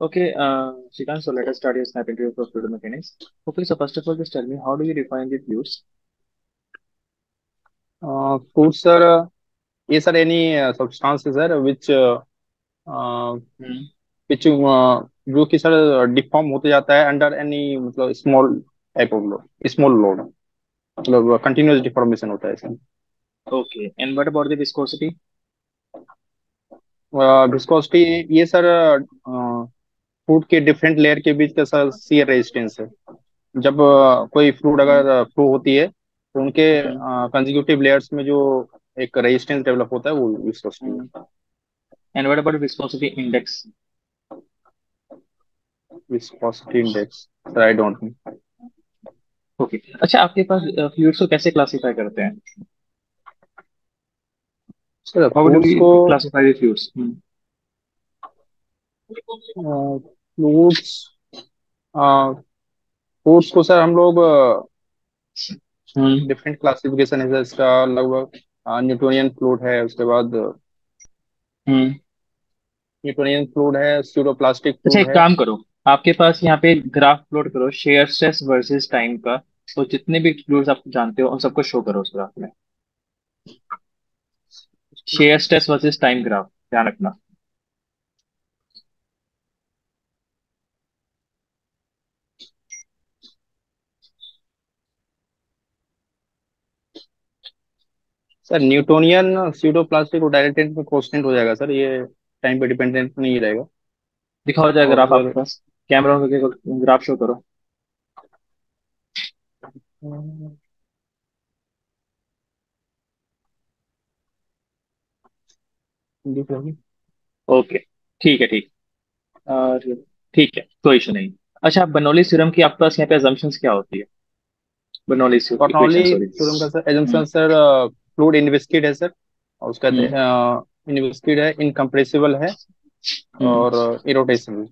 Okay, uh, Shrikant, so let us start your snap interview for fluid mechanics. Okay, so first of all, just tell me, how do you define the fluids? Uh, fluids are ये sir any substance sir which hmm which जो कि sir deform होते जाता है under any मतलब small type of load small load मतलब continuous deformation होता है इसमें Okay, and what about the viscosity? Viscosity ये सर फ्लूइड के डिफरेंट लेयर के बीच का सर शियर रेजिस्टेंस है। जब कोई फ्रूट अगर फ्लो होती है तो उनके कंजिक्यूटिव लेयर्स में जो एक रेजिस्टेंस डेवलप होता है वो viscosity hmm And what about viscosity viscosity index sir I don't know Okay, अच्छा आपके पास फ्लूइड्स को कैसे क्लासिफाई करते हैं? Sir How would fluids you को हम्म फ्लूइड्स फ्लूइड्स को सर हम लोग हम्म। डिफरेंट क्लासिफिकेशन है सर इसका लगभग न्यूटोनियन फ्लूइड है उसके बाद हम्म। न्यूटोनियन फ्लूइड है स्यूडोप्लास्टिक अच्छा एक है। काम करो आपके पास यहाँ पे ग्राफ प्लॉट करो शेयर स्ट्रेस वर्सेस टाइम का तो जितने भी फ्लूइड्स आप जानते हो उन सबको शो करो उस ग्राफ में। Shear stress versus time graph ध्यान रखना। सर न्यूटोनियन स्यूडोप्लास्टिक और डायरेक्टेंट में कांस्टेंट हो जाएगा सर ये टाइम पे डिपेंडेंट नहीं रहेगा। दिखाओ जाए और ग्राफ आपके पास। कैमरा में ग्राफ शो करो। दिख है? ओके ठीक है ठीक। और ठीक है कोई इशू नहीं। अच्छा बनौली सीरम की आपके पास यहाँ पे assumptions क्या होती है? Bernoulli serum equation sorry theorem का सर हम्म। एजम्पशन सर इंक्लूड इनविस्किड है सर उसका इनविस्किड है इनकम्प्रेसिबल है और irrotational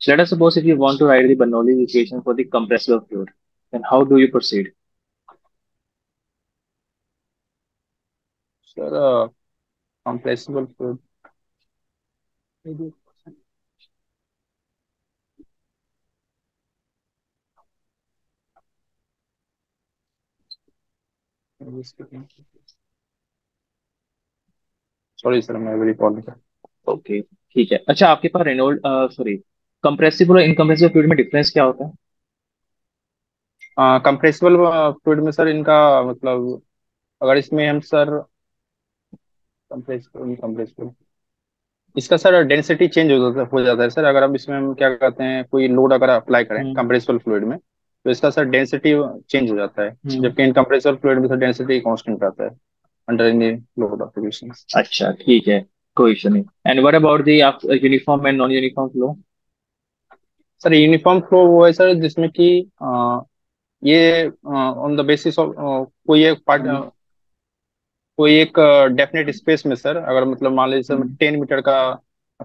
let us suppose if you want to write the Bernoulli equation for the compressible fluid then how do you proceed sir compressible fluid sorry sir मैं अभी okay ठीक है। अच्छा आपके पास रेनोल्ड सॉरी कंप्रेसिबल और इनकम्प्रेसिबल फ्लूइड में difference क्या होता है? कंप्रेसिबल फ्लूइड में सर इनका मतलब अगर इसमें हम सर कंप्रेसिबल इनकम्प्रेसिबल इसका सर डेंसिटी चेंज हो जाता हो जाता है सर अगर हम इसमें हम क्या कहते हैं कोई लोड अगर अप्लाई करें हम्म। कंप्रेसिबल फ्लूइड में तो इसका सर डेंसिटी चेंज हो जाता है। हम्म। जबकि इनकम्प्रेसिबल फ्लूइड में सर डेंसिटी कांस्टेंट रहता है अंडर एनी लोड एप्लीकेशन अच्छा ठीक है कोई इशू नहीं। And what about the uniform and non uniform flow sir uniform flow वो है सर जिसमें कि ये ऑन द बेसिस ऑफ़ कोई एक पार्ट हम्म। कोई एक डेफिनेट स्पेस में सर अगर मतलब मान लीजिए सर हम्म। टेन मीटर का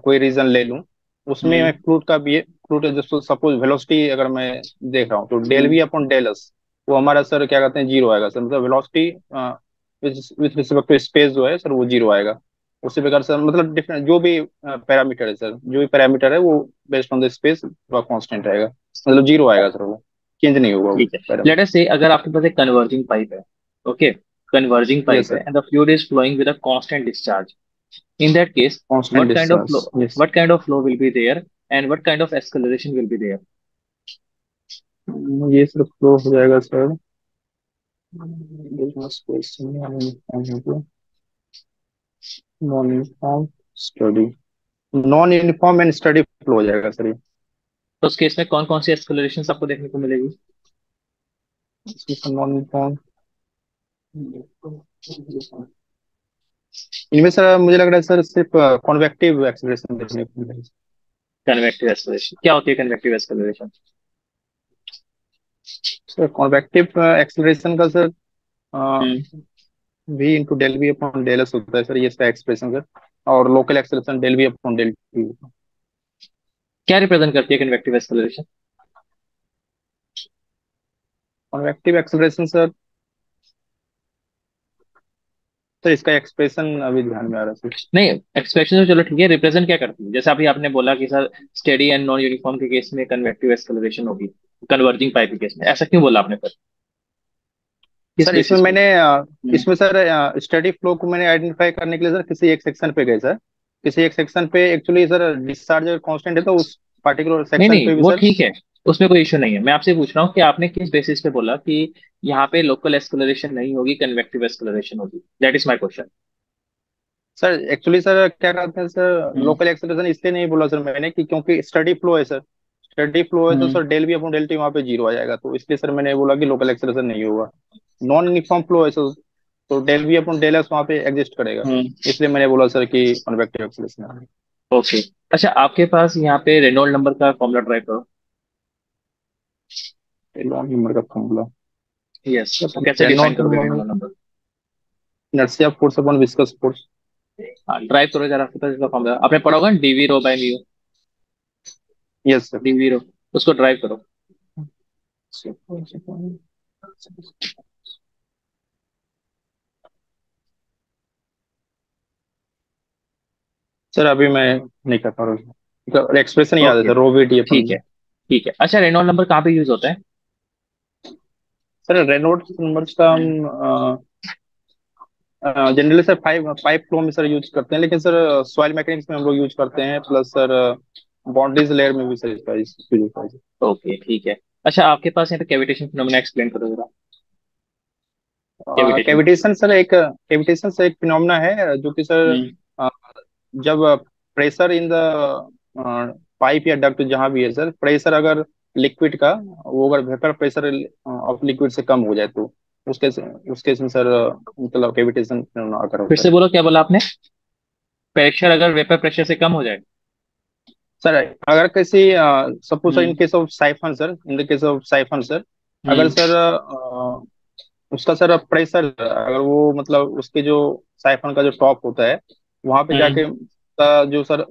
कोई रीजन ले लूँ उसमें हम्म। मैं फ्लूइड का भी फ्लूइड जैसे सपोज़ वेलोसिटी अगर मैं देख रहा हूँ तो del V upon del S वो हमारा सर क्या कहते हैं ज़ीरो आएगा सर मतलब velocity with respect to space जो है सर वो ज़ीरो आएगा। उसी प्रकार सर मतलब डिफरेंट जो भी पैरामीटर है सर जो भी पैरामीटर है वो बेस्ड ऑन द स्पेस वह कांस्टेंट रहेगा। मतलब ज़ीरो आएगा सर वो। चेंज नहीं होगा लेट अस से अगर आपके पास एक कन्वर्जिंग पाइप है ओके कन्वर्जिंग पाइप है and the fluid is flowing with a constant discharge in that case constant what kind of flow discharge what kind of flow will be there and what kind of acceleration will be there? ये sir flow हो जाएगा sir non uniform steady non uniform and steady flow हो जाएगा sir ये तो उस case में कौन कौन सी एक्सेलरेशन आपको देखने को मिलेगी? नॉन यूनिफॉर्म इनमें सर मुझे लग रहा है सर सिर्फ़ कॉन्वेक्टिव एक्सेलरेशन देखने को मिलेगा। कन्वेक्टिव एक्सेलरेशन क्या होती है convective acceleration sir convective acceleration का सर हम्म। V into del V upon del S होता है सर ये इसका एक्सप्रेशन सर और local acceleration del V upon del T क्या रिप्रेजेंट करती है convective acceleration convective acceleration sir sir इसका एक्सप्रेशन अभी ध्यान में आ रहा है नहीं एक्सप्रेशन तो चलो ठीक है रिप्रेजेंट क्या करती है? जैसे अभी आपने बोला कि sir steady and non uniform के केस में कन्वेक्टिव एक्सेलरेशन होगी कन्वर्जिंग पाइप के केस में। ऐसा क्यों बोला आपने फिर? सर इसमें मैंने हम्म। इसमें सर स्टडी फ्लो को मैंने आइडेंटिफाई करने के लिए सर किसी एक सेक्शन पे गए सर। किसी एक सेक्शन पे एक्चुअली सर डिस्चार्ज कांस्टेंट है तो उस पर्टिकुलर सेक्शन पे भी वो ठीक है। उसमें कोई इशू नहीं है। मैं आपसे पूछ रहा हूँ कि आपने किस बेसिस पे बोला कि यहाँ पे लोकल एक्सेलरेशन नहीं होगी कन्वेक्टिव एक्सेलरेशन होगी? That is my question sir actually sir क्या कहते हैं सर लोकल एक्सेलरेशन इसलिए नहीं बोला सर मैंने कि क्योंकि स्टडी फ्लो है सर स्टडी फ्लो है तो sir del V upon del T वहाँ पे ज़ीरो आ जाएगा। तो इसलिए सर मैंने बोला कि लोकल एक्सेलरेशन नहीं होगा। नॉन यूनिफॉर्म फ्लो है सर तो del V upon del X वहाँ पे एग्जिस्ट करेगा। हम्म। इसलिए मैंने बोला सर कि कन्वेक्टिव एक्सेलरेशन ओके अच्छा आपके पास यहाँ पे रेनॉल्ड नंबर का फॉर्मूला ट्राई करो। का फॉर्मूला यस कैसे डिफाइन करोगे number Reynold number inertia force upon viscous force derive करो जरा इसका फॉर्मूला आपने पढ़ा होगा DV rho by mu yes sir DV rho उसको ड्राइव करो सर अभी मैं नहीं कर पा रहा हूँ एक्सप्रेशन याद है रो वी टी ठीक है ठीक है। अच्छा रेनॉल्ड नंबर कहाँ पे यूज़ होता है? सर रेनॉल्ट नंबर्स का हम generally sir five pipe flow में सर यूज़ करते हैं लेकिन सर सॉइल मैकेनिक्स में हम लोग यूज़ करते हैं प्लस सर बाउंड्रीज लेयर में भी सर इसका यूज़ होता है। ओके ठीक है। अच्छा आपके पास यहाँ पे कैविटेशन फिनोमेना एक्सप्लेन करो जरा। कैविटेशन कैविटेशन सर एक कैविटेशन सर एक फिनोमेना है जो कि सर हम्म। जब प्रेशर इन द पाइप या डक्ट जहाँ भी है सर प्रेशर अगर लिक्विड का वो अगर वेपर प्रेशर ऑफ़ लिक्विड से कम हो जाए तो उसके उस केस में सर मतलब कैविटेशन अगर फिर से बोलो क्या बोला आपने? प्रेशर अगर वेपर प्रेशर से कम हो जाए। सर अगर किसी suppose in hmm case of siphon sir in the case of siphon sir अगर हम्म। सर अ, उसका सर प्रेशर अगर वो मतलब उसके जो साइफन का जो टॉप होता है वहाँ पे हम्म। जाके का जो सर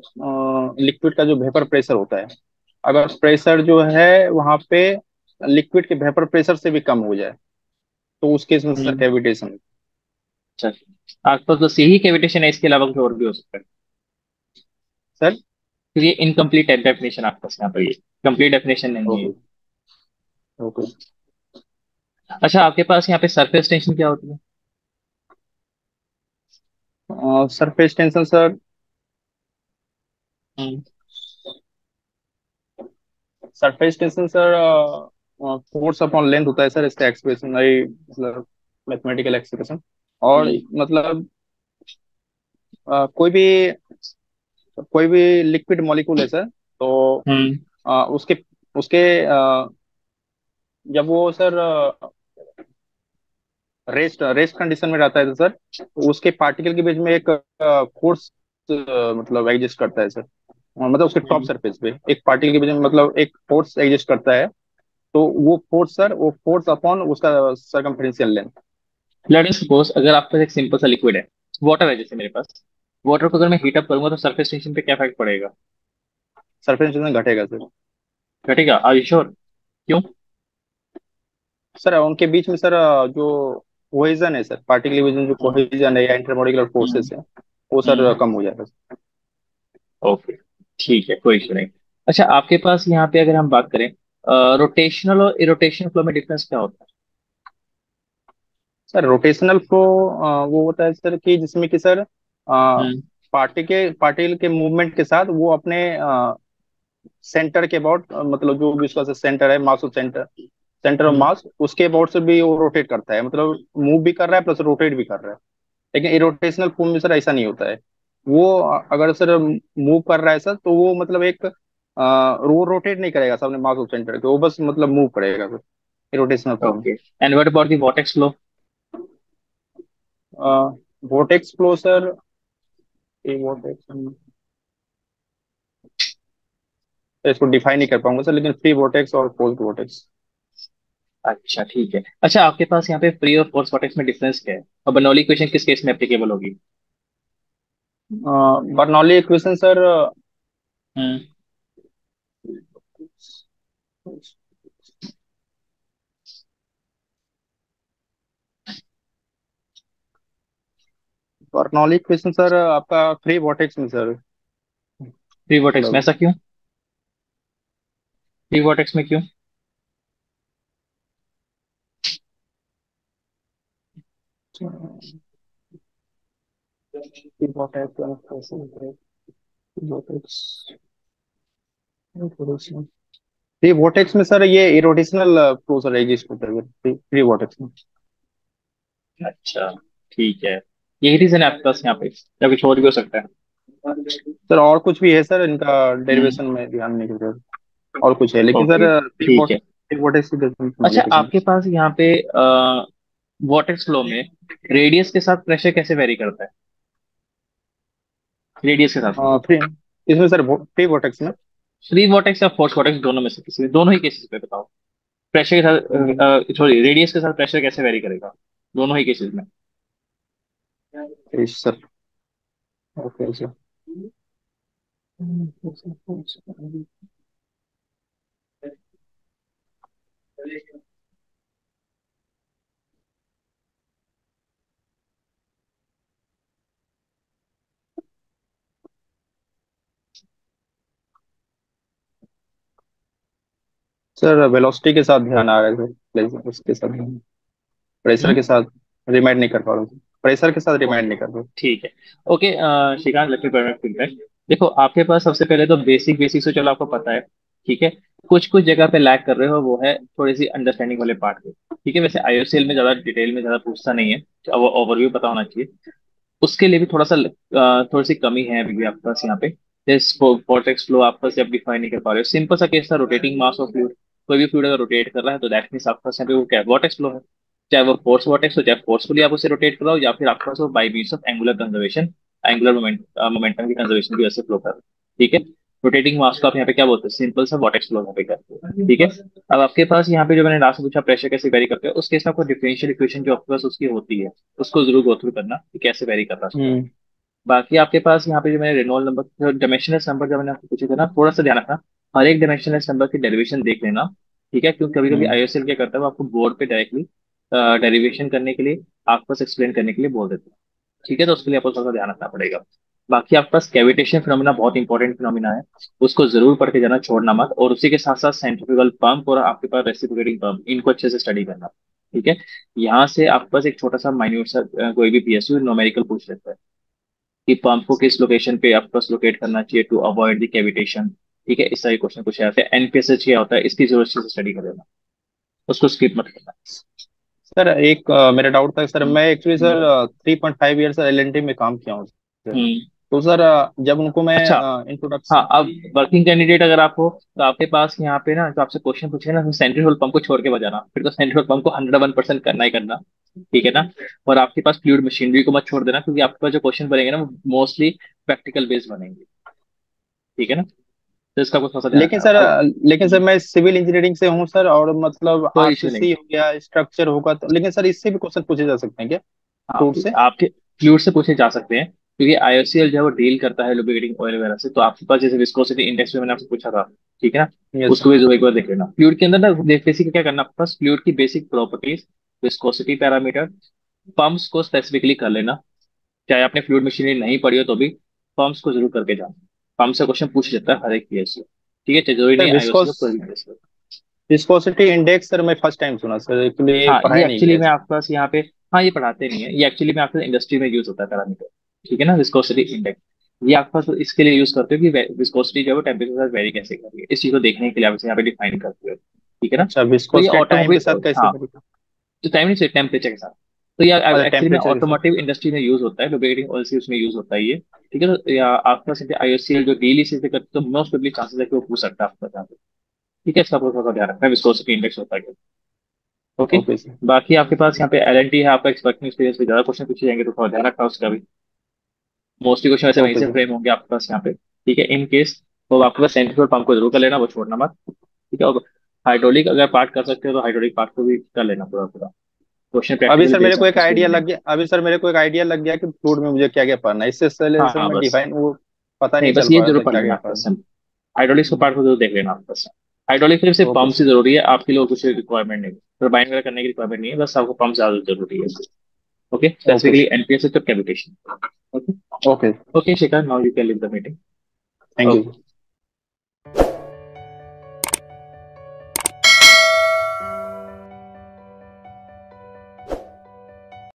लिक्विड का जो वेपर प्रेशर होता है अगर प्रेशर जो है वहाँ पे लिक्विड के वेपर प्रेशर से भी कम हो जाए तो उस केस में सर हम्म। कैविटेशन अच्छा यही कैविटेशन है इसके अलावा कुछ और भी हो सकता है? सर? तो ये इनकम्प्लीट डेफिनेशन आपके पास यहाँ पर ये कंप्लीट डेफिनेशन नहीं है ओके। अच्छा आपके पास यहाँ पे सरफेस टेंशन क्या होती है? Surface tension sir surface tension sir force upon length होता है सर इसका एक्सप्रेशन है मतलब मैथमेटिकल एक्सप्रेशन और मतलब अ, कोई भी कोई भी लिक्विड मॉलिक्यूल है सर तो हम्म। अ, उसके उसके अ, जब वो सर रेस्ट रेस्ट कंडीशन में रहता है तो सर उसके पार्टिकल के बीच में एक फोर्स मतलब एग्जिस्ट करता है सर मतलब उसके टॉप हम्म। सरफेस पे एक पार्टिकल के बीच में मतलब एक फोर्स एग्जिस्ट करता है तो वो फोर्स सर वो फोर्स अपॉन उसका circumferential length let us suppose अगर आपके पास एक सिंपल सा लिक्विड है वाटर है जैसे मेरे पास वाटर को अगर मैं हीट अप करूँगा तो सरफेस टेंशन पे क्या इफ़ेक्ट पड़ेगा? सरफेस टेंशन घटेगा सर घटेगा? आर यू श्योर क्यों? सर उनके बीच में सर जो कोहेजन है सर पार्टिकल में जो हम्म। कोहेजन है या इंटरमोलिकुलर फोर्सेस हम्म है वो सर हम्म। कम हो जाएगा ओके ठीक है कोई इशू नहीं। अच्छा आपके पास यहाँ पे अगर हम बात करें रोटेशनल और इरोटेशनल फ्लो में डिफरेंस क्या होता है? सर रोटेशनल फ्लो वो होता है सर कि जिसमें कि सर है हम्म। पार्टिकल पार्टिकल के मूवमेंट के साथ वो अपने सेंटर के अबाउट मतलब जो भी उसका सेंटर है mass of centre centre of mass उसके अबाउट से भी वो रोटेट करता है। मतलब मूव भी कर रहा है प्लस रोटेट भी कर रहा है। लेकिन इरोटेशनल फ्लो में सर ऐसा नहीं होता है। वो अगर सर मूव कर रहा है सर तो वो मतलब एक वो रोटेट नहीं करेगा सर अपने मास ऑफ़ सेंटर के वो बस मतलब मूव करेगा sir irrotational flow and what about the vortex flow vortex flow sir a vortex इसको डिफाइन नहीं कर पाऊँगा सर लेकिन फ्री वोटेक्स और पोस्ट वोटेक्स अच्छा ठीक है। अच्छा आपके पास यहाँ पे फ्री और फोर्स वॉटेक्स में डिफरेंस क्या है? और बर्नौली इक्वेशन किस केस में एप्लीकेबल होगी? Bernoulli equation sir Bernoulli question sir आपका फ्री वॉटेक्स में सर फ्री वर्टेक्स में ऐसा क्यों? फ्री वर्टेक्स में क्यों? फ्री वॉटेक्स फ्री वॉटेक्स में सर ये इरोटेशनल फ्लो होता है फ्री वॉटेक्स में। अच्छा ठीक है। यही रीजन है आपके पास यहाँ पे। या कुछ और भी हो सकता है? सर और कुछ भी है सर इनका डेरिवेशन में ध्यान नहीं कर और कुछ है। लेकिन सर फ्री ठीक है। अच्छा आपके पास यहाँ पे वॉटेक्स फ्लो में रेडियस के साथ प्रेशर कैसे वेरी करता है? रेडियस के साथ। इसमें सर फ्री वॉटेक्स में। फ्री वॉटेक्स या फोर्स वॉटेक्स दोनों में से किसी दोनों ही केसेस पे बताओ। प्रेशर के साथ सॉरी रेडियस के साथ प्रेशर कैसे वेरी करेगा? दोनों ही केसेस में। Sir okay sir sir velocity के साथ ध्यान आ रहा है उसके साथ प्रेशर हम्म। के साथ रिमाइंड नहीं कर पा रहा हूँ। प्रेशर के साथ रिमाइंड नहीं कर रहा ठीक है। ओके श्रीकांत मी फीडबैक देखो आपके पास सबसे पहले तो बेसिक बेसिक तो चलो आपको पता है ठीक है? कुछ कुछ जगह पे लैग कर रहे हो वो है थोड़ी सी अंडरस्टैंडिंग वाले पार्ट पे ठीक है? वैसे आईओसीएल में ज़्यादा डिटेल में ज़्यादा पूछता नहीं है तो वो ओवरव्यू पता होना चाहिए। उसके लिए भी थोड़ा सा थोड़ी सी कमी है अभी भी आपके पास यहाँ पे। जैसे फ्लो आप जब डिफाइन नहीं कर पा रहे हो सिंपल सा केस था रोटेटिंग मास ऑफ़ फ्लूइड कोई भी फ्लूइड अगर रोटेट कर रहा है तो दैट मीन्स आपके पास यहाँ पे वो क्या वॉर्टेक्स फ्लो है। चाहे वो फोर्स वॉर्टेक्स हो चाहे फोर्सफुली आप उसे रोटेट कराओ या फिर आपके पास वो by means of angular conservation angular momentum की कंजर्वेशन की वजह से फ्लो कर रहा है। ठीक है? रोटेटिंग मास को आप यहाँ पे क्या बोलते हैं? सिंपल सा वॉर्टेक्स फ्लो यहाँ पे करते हैं। ठीक है? अब आपके पास यहाँ पे जो मैंने लास्ट में पूछा प्रेशर कैसे वेरी करते हैं उस केस में आपको डिफरेंशियल इक्वेशन जो आपके पास उसकी होती है उसको ज़रूर गो थ्रू करना कि कैसे वेरी कर रहा है। हम्म। बाकी आपके पास यहाँ पे जो मैंने रेनॉल्ड नंबर डायमेंशनल नंबर जब मैंने आपको पूछे थे ना थोड़ा सा ध्यान रखना। हर एक डायमेंशनल नंबर की डेरिवेशन देख लेना ठीक है? क्योंकि कभी कभी हम्म आईओसीएल क्या करता है वो आपको बोर्ड पे डायरेक्टली डेरिवेशन करने के लिए आपके पास एक्सप्लेन करने के लिए बोल देते हैं। ठीक है? तो उसके लिए आपको थोड़ा सा ध्यान रखना पड़ेगा। बाकी आपके पास कैविटेशन फिनोमिना बहुत इंपॉर्टेंट फिनोमिना है। उसको ज़रूर पढ़ के जाना छोड़ना मत। और उसी के साथ साथ साइंटिफिकल पंप और आपके पास रेसिप्रोकेटिंग पंप इनको अच्छे से स्टडी करना ठीक है? यहाँ से आपके पास एक छोटा सा माइन्यूट सा कोई भी पीएसयू नोमेरिकल पूछ लेता है कि पंप को किस लोकेशन पे आपको पास लोकेट करना चाहिए टू अवॉइड द कैविटेशन ठीक है इस तरह के क्वेश्चन पूछे जाते हैं। एनपीएसएच क्या होता है इसकी ज़रूरत से स्टडी कर लेना। उसको स्किप मत करना। सर एक अ, मेरा डाउट था सर मैं actually sir three point five year sir L में काम किया हूँ। हम्म। तो सर जब उनको मैं अच्छा। इंट्रोडक्शन हाँ अब वर्किंग कैंडिडेट अगर आप हो तो आपके पास यहाँ पे ना जो आपसे क्वेश्चन पूछे ना तो सेंट्रल पंप को छोड़ के बजाना। फिर तो सेंट्रल पंप को हंड्रेड वन परसेंट करना ही करना। ठीक है ना? और आपके पास फ्लूड मशीनरी को मत छोड़ देना क्योंकि आपके पास जो क्वेश्चन बनेंगे ना वो मोस्टली प्रैक्टिकल बेस्ड बनेंगे। ठीक है ना? तो इसका कुछ लेकिन सर लेकिन सर मैं सिविल इंजीनियरिंग से हूँ सर और मतलब आरसीसी हो। गया स्ट्रक्चर होगा तो लेकिन सर इससे भी क्वेश्चन पूछे जा सकते हैं क्या? फ्लूइड से? आपके फ्लूइड से पूछे जा सकते हैं क्योंकि आईओसीएल जो है वो डील करता है लुब्रिकेटिंग ऑयल वगैरह से। तो आपके पास जैसे विस्कोसिटी इंडेक्स में मैंने आपसे पूछा था ठीक है ना? उसको भी एक बार देख लेना। फ्लूइड के अंदर ना बेसिक क्या करना पास फ्लूइड की basic properties viscosity parameter pumps को स्पेसिफिकली कर लेना। चाहे आपने फ्लूइड मशीनरी नहीं पढ़ी हो तो भी पंप्स को ज़रूर करके जाना। पंप से क्वेश्चन पूछ लेता है हर एक पीएससी ठीक है ज़रूरी नहीं। विस्कोसिटी इंडेक्स सर मैं फ़र्स्ट टाइम सुना सर एक्चुअली हाँ ये एक्चुअली में आपके पास यहाँ पे हाँ ये पढ़ाते नहीं है। ये एक्चुअली में आपके इंडस्ट्री में यूज़ होता है पैरामीटर ठीक है ना विस्कोसिटी इंडेक्स ये आपके पास इसके लिए यूज़ करते हो कि विस्कोसिटी जो है टेम्परेचर के साथ वेरी कैसे कर रही है। इस चीज़ को देखने के लिए आप इसे यहाँ पे डिफाइन करते हो। ठीक है ना? अच्छा तो ये विस्कोसिटी टाइम के साथ कैसे हाँ? तो टाइम नहीं चाहिए टेम्परेचर के साथ। तो ये एक्चुअली में ऑटोमोटिव इंडस्ट्री में यूज़ होता है लुब्रिकेटिंग ऑयल से उसमें यूज़ होता है ये ठीक है तो या आपके पास आईओसीएल जो डेली से करते तो मोस्ट प्रोबेबली चांसेस है कि वो पूछ सकता है आपके यहाँ पे ठीक है इसका थोड़ा सा ध्यान रखना है विस्कोसिटी इंडेक्स होता है। ओके बाकी आपके पास यहाँ पे एल एन टी है आपका एक्सपर्टिंग एक्सपीरियंस पे ज़्यादा क्वेश्चन पूछे जाएँगे तो थोड़ा ध्यान रखना उसका भी। मोस्टली क्वेश्चन वैसे वहीं से फ्रेम होंगे आपके पास यहाँ पे ठीक है? इन केस तो आपके पास सेंट्रिफ्यूगल पंप को ज़रूर कर लेना वो छोड़ना मत ठीक है? और हाइड्रोलिक अगर पार्ट कर सकते हो तो हाइड्रोलिक पार्ट को भी कर लेना पूरा पूरा। क्वेश्चन अभी सर मेरे को एक आइडिया लग गया अभी सर मेरे को एक आइडिया लग गया कि फ्लूइड में मुझे क्या क्या पढ़ना है। इससे सर हाँ हाँ डिफाइन वो पता नहीं नहीं बस ये ज़रूर पढ़ना हाइड्रोलिक्स को पार्ट को ज़रूर देख लेना आपका हाइड्रोलिक सिर्फ़ सिर्फ़ ओके पंप से ज़रूरी है आपके लिए कुछ रिक्वायरमेंट नहीं। टरबाइन वगैरह करने की रिक्वायरमेंट नहीं है बस आपको पंप ज़्यादा ज़रूरी है। Okay specifically NPS to cavitation. Okay, okay okay, Shikhar, now you can leave the meeting. Thank you